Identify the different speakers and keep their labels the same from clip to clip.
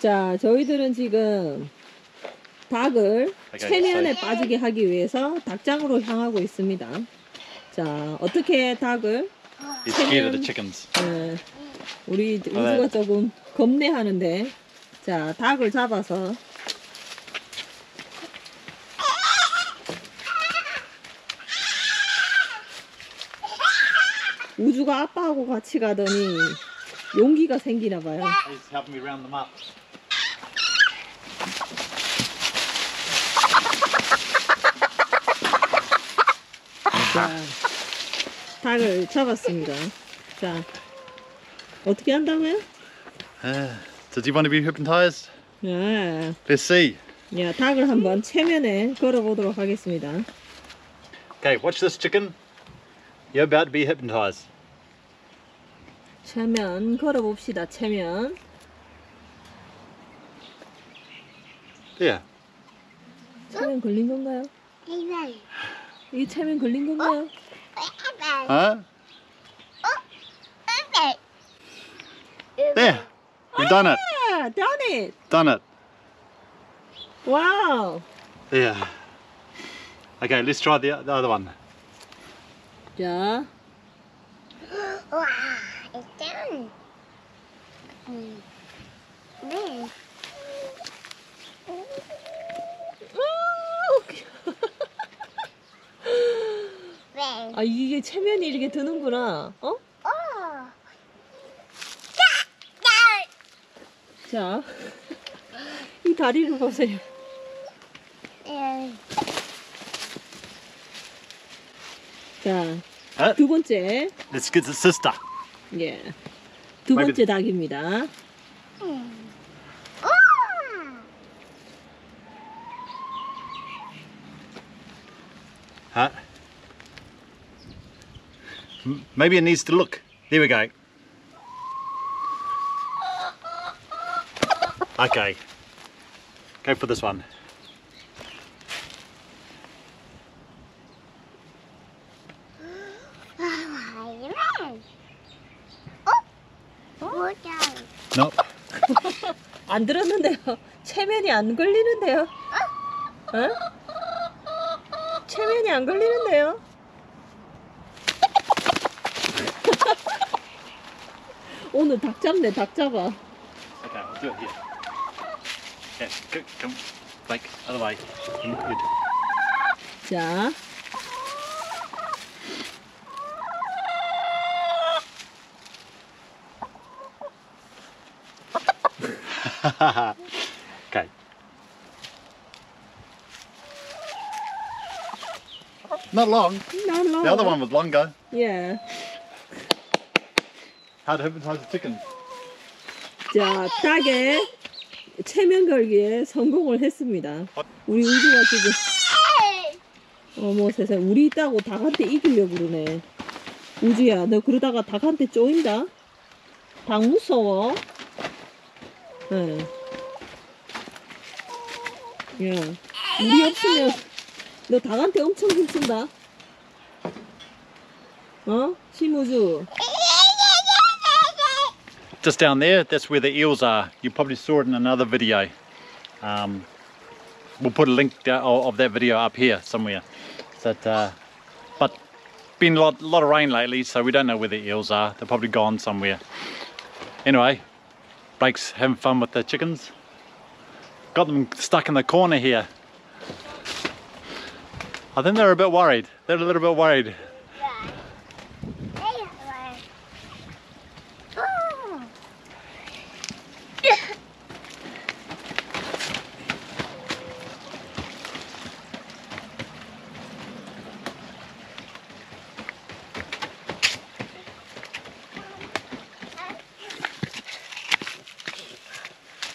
Speaker 1: 자, 저희들은 지금 닭을 체면에 빠지게 하기 위해서 닭장으로 향하고 있습니다. 자, 어떻게 닭을
Speaker 2: chickens.
Speaker 1: 예, 우리 우주가 조금 겁내하는데 자 닭을 잡아서 우주가 아빠하고 같이 가더니 용기가 생기나 봐요. 닭을 잡았습니다. 자 어떻게 한다고요?
Speaker 2: Uh, does he want to be hypnotized?
Speaker 1: 야,
Speaker 2: Let's see.
Speaker 1: 야 닭을 한번 체면에 걸어보도록 하겠습니다.
Speaker 2: Okay, watch this chicken. You're about to be hypnotized.
Speaker 1: 체면 걸어봅시다. 체면.
Speaker 2: Yeah.
Speaker 1: 체면 걸린 건가요? 이게 체면 걸린 건가요?
Speaker 2: Huh? Oh, there. You've done it.
Speaker 1: Yeah, done it.
Speaker 2: Done it.
Speaker 1: Wow.
Speaker 2: Yeah. Okay, let's try the, the other one.
Speaker 3: Yeah.
Speaker 1: 아 이게 체면이 이렇게 드는구나. 어?
Speaker 3: Oh.
Speaker 1: 자, 이 다리를 보세요.
Speaker 3: There.
Speaker 1: 자,
Speaker 2: Uh,
Speaker 1: 두 번째,
Speaker 2: let's get the sister.
Speaker 1: 예, 두 번째 닭입니다.
Speaker 3: Mm.
Speaker 2: Maybe it needs to look. There we go. Okay. Go for this one.
Speaker 3: Oh. Oh.
Speaker 2: No.
Speaker 1: 안 들었는데요. 체면이 안 걸리는데요. 어? 체면이 안 걸리는데요. 오늘 닭 잡네, 닭 잡아.
Speaker 2: Okay, I'll do it here. Yeah, go, come, like, other way. Mm, Good.
Speaker 1: 자,
Speaker 2: okay. Not long.
Speaker 1: 날라.
Speaker 2: The other one was longer.
Speaker 1: 예.
Speaker 2: How to hypnotize a chicken.
Speaker 1: 자, 닭에 체면 걸기에 성공을 했습니다. 우리 우주가 지금 어머 세상 우리 있다고 닭한테 이기려고 그러네. 우주야, 너 그러다가 닭한테 쪼인다. 닭 무서워. 응. 야, 우리 없으면 너 닭한테 엄청 힘쓴다. 어? 심우주.
Speaker 2: Just down there, that's where the eels are. You probably saw it in another video. Um, we'll put a link of that video up here somewhere. Uh, but been a lot, lot of rain lately, so we don't know where the eels are. They're probably gone somewhere. Anyway, Blake's having fun with the chickens. Got them stuck in the corner here. I think they're a bit worried. They're a little bit worried.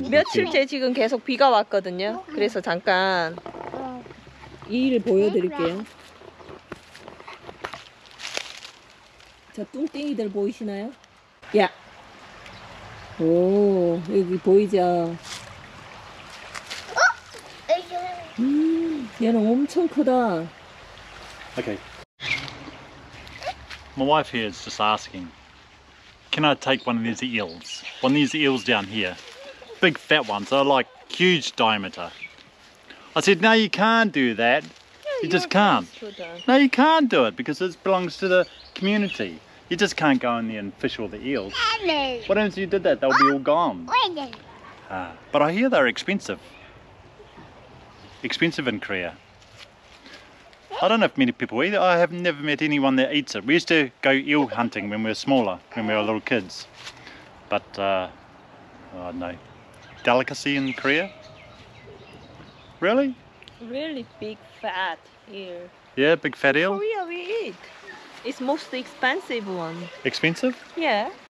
Speaker 1: 며칠째 지금 계속 비가 왔거든요. 그래서 잠깐 이 일을 보여드릴게요. 저 뚱땡이들 보이시나요? 야! 오, 여기 보이죠? 음, 얘는 엄청 크다.
Speaker 2: Okay. My wife here is just asking, can I take one of these eels? One of these eels down here. Big fat ones. They're like huge diameter. I said, no, you can't do that. You just can't. No, you can't do it because it belongs to the community. You just can't go in there and fish all the eels.
Speaker 3: Daddy.
Speaker 2: What happens if you did that? They'll be all gone.
Speaker 3: Wait
Speaker 2: Ah, but I hear they're expensive. Expensive in Korea. I don't know if many people eat it. I have never met anyone that eats it. We used to go eel hunting when we were smaller, when we were little kids. But, uh, I don't know. Delicacy in Korea? Really?
Speaker 1: Really big fat eel.
Speaker 2: Yeah, big fat eel?
Speaker 1: Korea we eat. It's most expensive one.
Speaker 2: Expensive?
Speaker 1: Yeah.